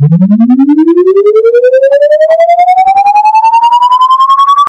Thank you.